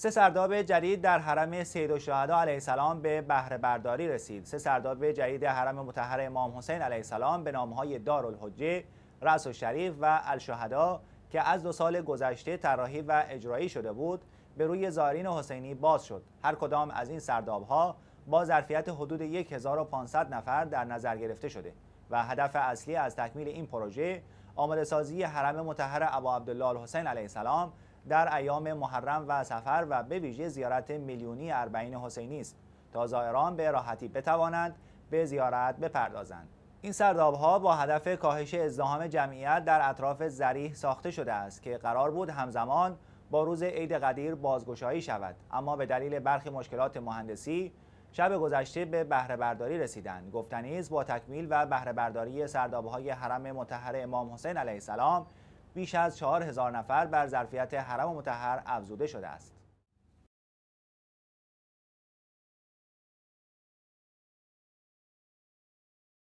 سه سرداب جدید در حرم سید الشهدا علیه السلام به بهره برداری رسید. سه سرداب جدید حرم مطهر امام حسین علیه السلام به نامهای دارالحجه، رأس الشریف و الشهدا که از دو سال گذشته طراحی و اجرایی شده بود، به روی زارین حسینی باز شد. هر کدام از این سردابها با ظرفیت حدود 1500 نفر در نظر گرفته شده و هدف اصلی از تکمیل این پروژه آماده سازی حرم مطهر ابا عبدالله الحسین علیه السلام در ایام محرم و سفر و به ویژه زیارت میلیونی اربعین حسینی است. تا زائران به راحتی بتوانند به زیارت بپردازند. این سرداب ها با هدف کاهش ازدحام جمعیت در اطراف زریح ساخته شده است که قرار بود همزمان با روز عید قدیر بازگشایی شود. اما به دلیل برخی مشکلات مهندسی شب گذشته به بهره برداری رسیدند گفتنیز با تکمیل و بهره برداری های حرم مطهر امام حسین علیه السلام بیش از 4000 نفر بر ظرفیت حرم مطهر افزوده شده است.